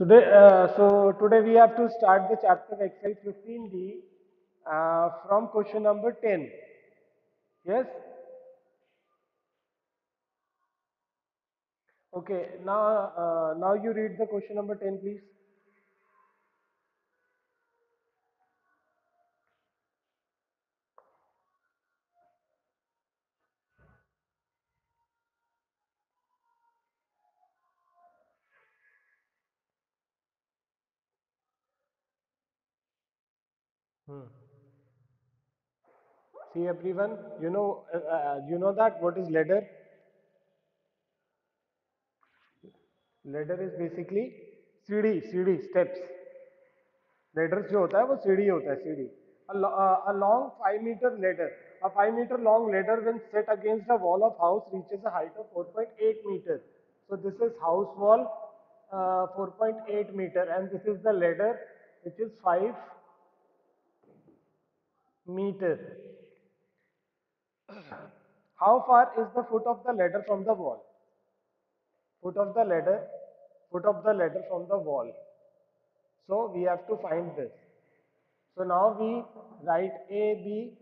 Today, uh, so today we have to start the chapter exercise 15D uh, from question number 10. Yes? Okay, now, uh, now you read the question number 10 please. Hmm. See everyone, you know, uh, uh, you know that what is ladder? Ladder is basically सीढ़ी सीढ़ी steps. Ladder जो होता है वो सीढ़ी होता है सीढ़ी. A, lo- uh, a long 5 meter ladder. A 5 meter long ladder when set against a wall of house reaches a height of 4.8 meter. So this is house wall uh, 4.8 meter and this is the ladder which is 5 meter. How far is the foot of the ladder from the wall? Foot of the ladder, foot of the ladder from the wall. So we have to find this. So now we write A, B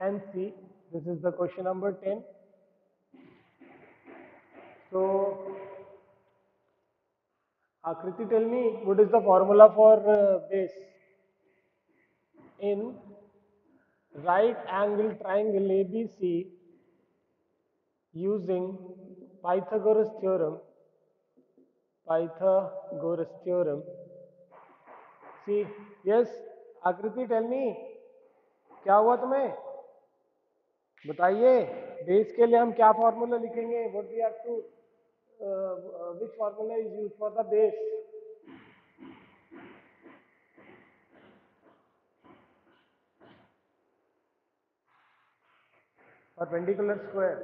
and C. This is the question number 10. So Akriti tell me what is the formula for uh, base? In right angle triangle ABC using Pythagoras theorem Pythagoras theorem see yes Akriti tell me क्या हुआ तुम्हें बताइए base के लिए हम क्या formula लिखेंगे what we have to which formula is use for the base perpendicular square.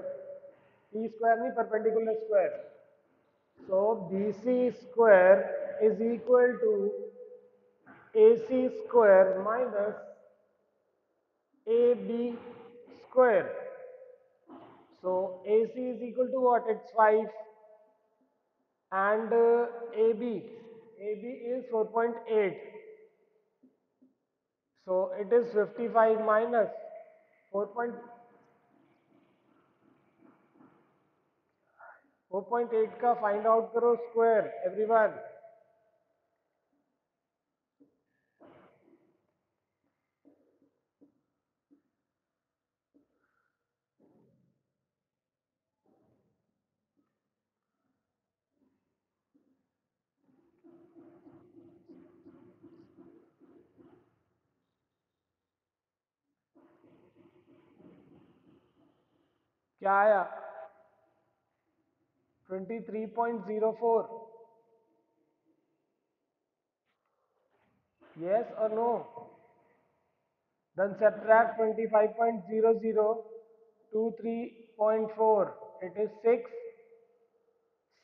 E square नहीं perpendicular square. So bc square is equal to ac square minus ab square. So ac is equal to what? It's 5 and uh, ab ab is 4.8 so it is 55 minus 4. 4.8 का find out करो square everyone क्या आया? 23.04 yes or no then subtract 25.00 to 3.4 it is 6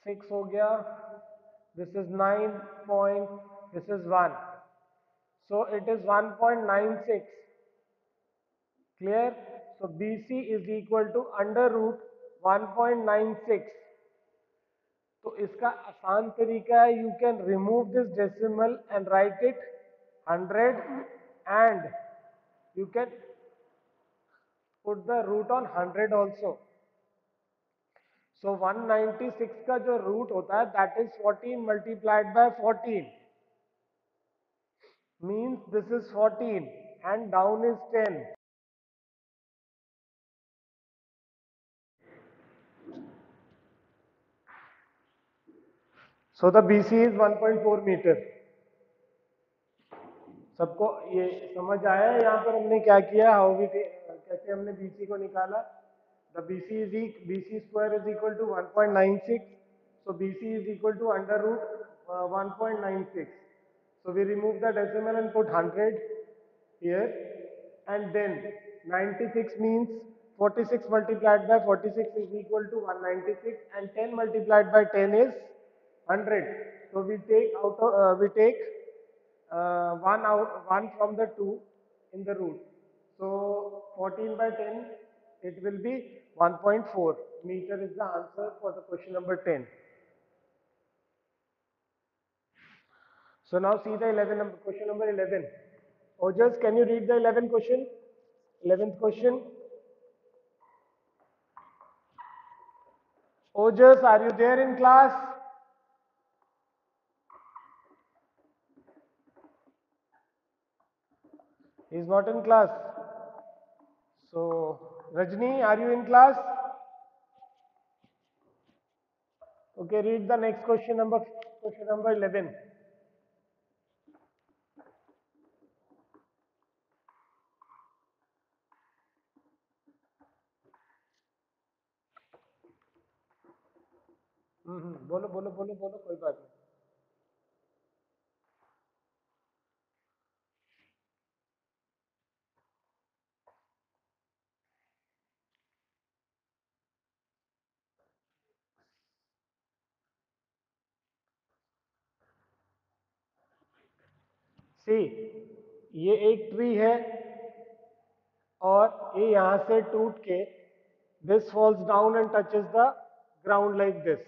6 हो गया this is 9 point this is 1 so it is 1.96 clear so bc is equal to under root 1.96 तो इसका आसान तरीका है you can remove this decimal and write it 100 and you can put the root on 100 also so 196 का जो root होता है that is 14 multiplied by 14 means this is 14 and down is 10 so the B C is 1.4 meter सबको ये समझ आया? यहाँ पर हमने क्या किया? हाउ वी कैसे हमने बी सी को निकाला? The B C is B C square is equal to 1.96 point nine six so B C is equal to under root one point nine six so we remove the decimal and put hundred here and then ninety six means forty six multiplied by forty six is equal to one ninety six and ten multiplied by ten is 100 so we take out of, uh, we take uh, one out one from the two in the root so 14 by 10 it will be 1.4 meter is the answer for the question number 10 So now see the 11 number, question number 11. Ojas, can you read the 11th question? 11th question. Ojas, are you there in class? Is not in class. So, Rajni, are you in class? Okay, read the next question number, question number 11. See, ये एक tree है और ये यहाँ से टूट के this falls down and touches the ground like this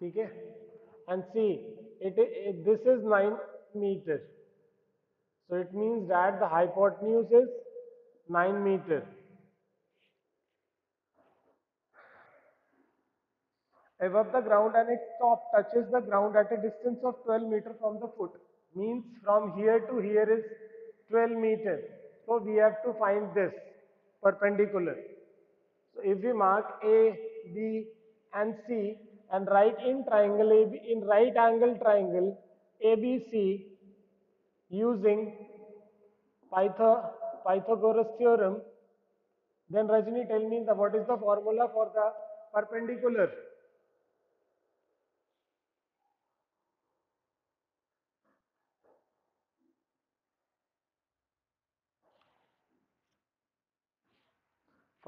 ठीक है? And see it this is 9 meter so it means that the hypotenuse is 9 meter. Above the ground and its top touches the ground at a distance of 12 meter from the foot. Means from here to here is 12 meter. So we have to find this perpendicular. So if we mark a b and c and write in triangle AB, in right angle triangle abc using Pythag Pythagoras theorem then Rajni tell me the what is the formula for the perpendicular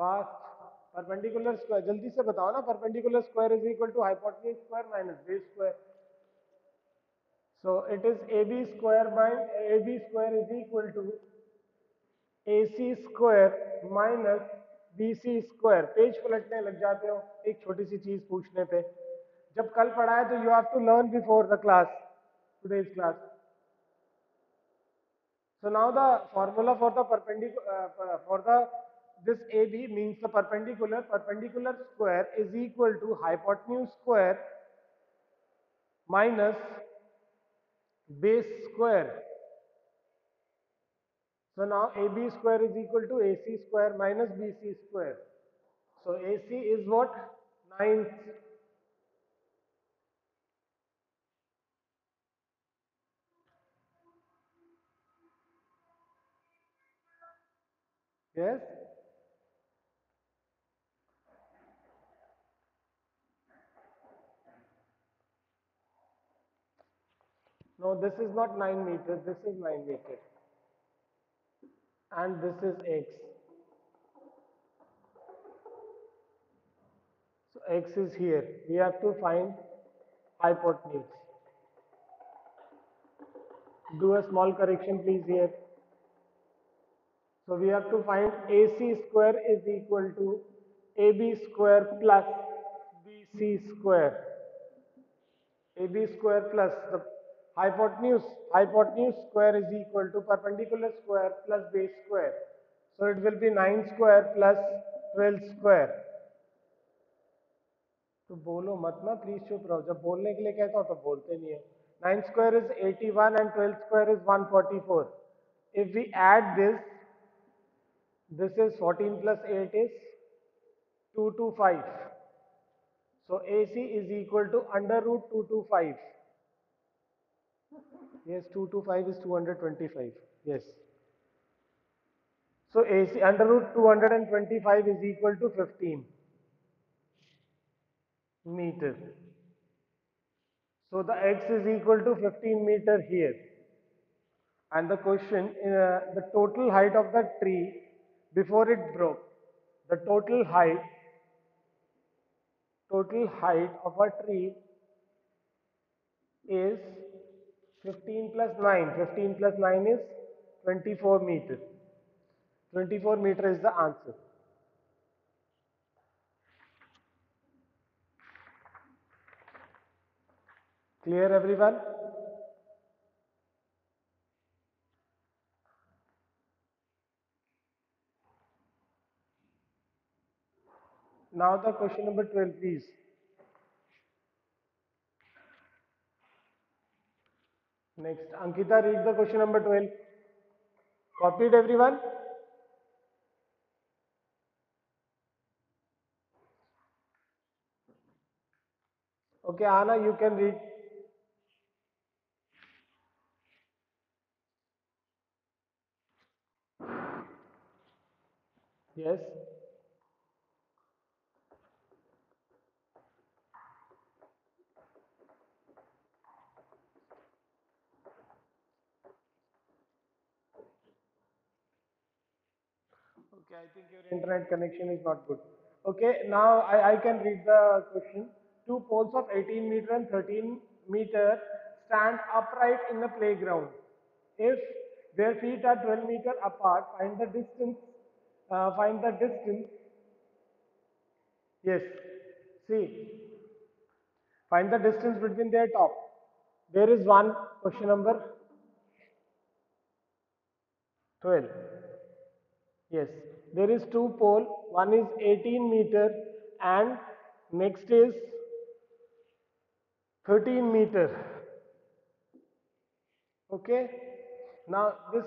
fast perpendicular square जल्दी से बताओ ना perpendicular square is equal to hypotenuse square minus base square so it is A B square by A B square is equal to A C square minus B C square page पलटने लग जाते हो एक छोटी सी चीज़ पूछने पे। जब कल पढ़ा है तो you have to learn before the class today's class so now the formula for the perpendicular uh, for the this AB means the perpendicular. Perpendicular square is equal to hypotenuse square minus base square. So now AB square is equal to AC square minus BC square. So AC is what? 9 Yes? No, this is not 9 meters, this is 9 meters. And this is x. So x is here. We have to find hypotenuse. Do a small correction please here. So we have to find AC square is equal to AB square plus BC square. AB square plus the hypotenuse hypotenuse square is equal to perpendicular square plus base square so it will be 9 square plus 12 square तो बोलो मत ना please चुप रहो जब बोलने के लिए कहता हूँ तो बोलते नहीं है 9 square is 81 and 12 square is 144 if we add this this is 14 plus 8 is 225 so AC is equal to under root 225 Yes, 2 to 5 is 225. Yes. So AC under root 225 is equal to 15 meter. So the x is equal to 15 meter here. And the question, uh, the total height of the tree before it broke, the total height, total height of a tree is 15 plus 9. 15 plus 9 is 24 meter. 24 meter is the answer. Clear everyone? Now the question number 12 please. Next, Ankita read the question number 12. Copied everyone? Okay, Anna, you can read. Yes. Okay, I think your internet connection is not good. Okay, now I, I can read the question. Two poles of 18 meter and 13 meter stand upright in the playground. If their feet are 12 meter apart, find the distance. Uh, find the distance. Yes. See. Find the distance between their top. There is one question number 12. Yes, there is two pole. One is 18 meter and next is 13 meter. Okay. Now this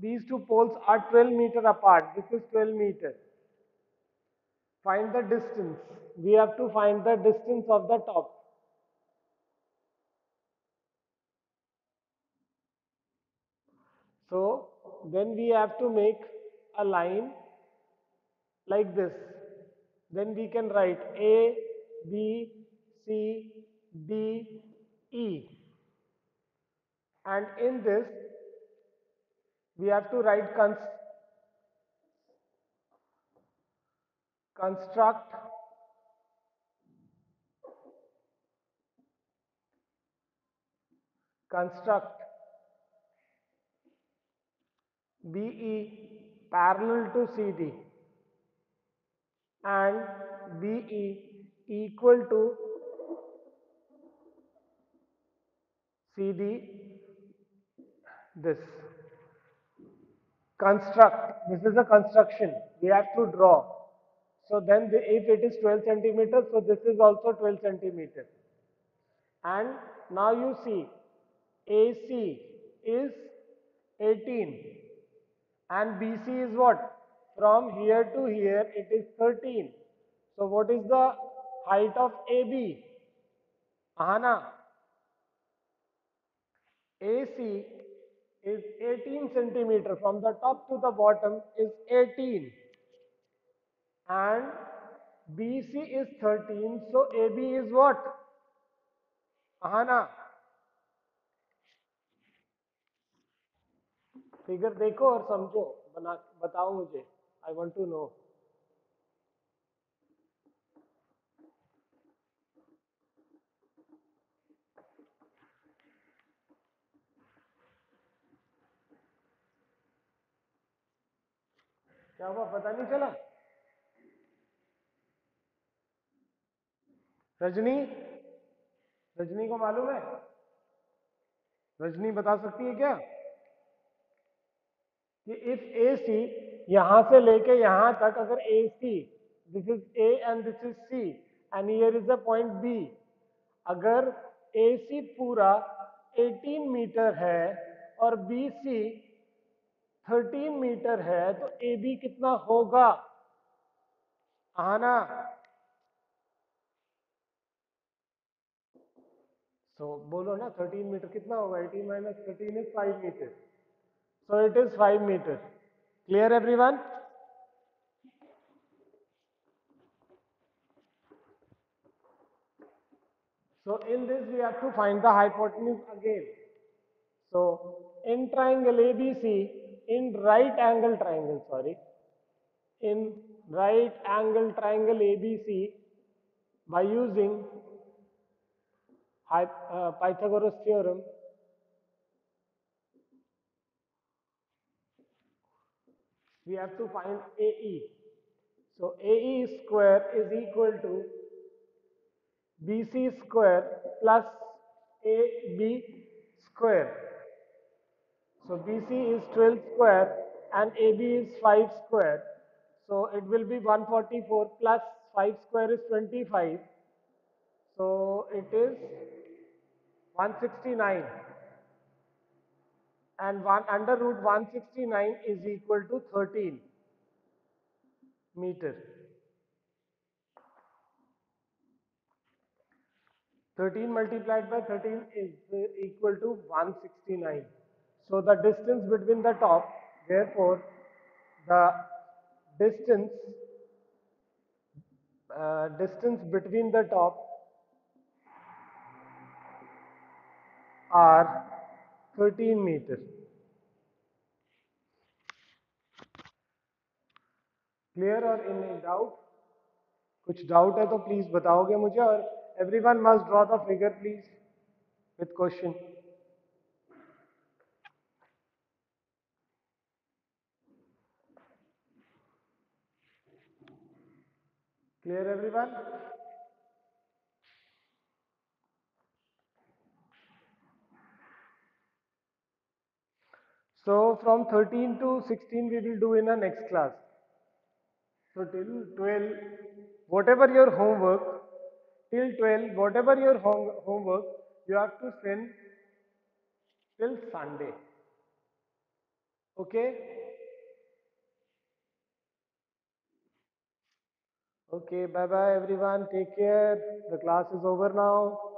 these two poles are 12 meter apart. This is 12 meter. Find the distance. We have to find the distance of the top. So then we have to make a line like this. Then we can write A, B, C, D, E. And in this, we have to write cons construct construct BE parallel to CD and BE equal to CD this. Construct this is a construction. We have to draw. So then the, if it is 12 centimeters so this is also 12 centimeters and now you see AC is 18 and BC is what? From here to here it is 13. So what is the height of AB? Ahana. AC is 18 centimeter from the top to the bottom is 18 and BC is 13 so AB is what? Ahana. Figure देखो और समझो, बना, बताओ मुझे। I want to know क्या हुआ? पता नहीं चला? रजनी? रजनी को मालूम है? रजनी बता सकती है क्या? कि इफ़ ए सी यहाँ से लेके यहाँ तक अगर A C this is A and this is C and here is the point B अगर ए सी पूरा 18 मीटर है और बी सी 13 मीटर है तो ए बी कितना होगा? आना सो so, बोलो ना 13 मीटर कितना होगा? 18 minus thirteen is 5 meter So it is 5 meters. Clear everyone? So in this we have to find the hypotenuse again. So in triangle ABC, in right angle triangle, sorry, in right angle triangle ABC by using uh, Pythagoras theorem we have to find AE. So AE square is equal to BC square plus AB square. So BC is 12 square and AB is 5 square. So it will be 144 plus 5 square is 25. So it is 169 and 1 under root 169 is equal to 13 meter. 13 multiplied by 13 is equal to 169. So the distance between the top, therefore the distance uh, distance between the top are 13 meters. Clear और in doubt कुछ doubt है तो please बताओगे मुझे और everyone must draw the figure please with question clear everyone So from 13 to 16 we will do in the next class. So till 12, whatever your homework, till 12, whatever your home, homework, you have to send till Sunday. Okay? Okay, bye bye everyone. Take care. The class is over now.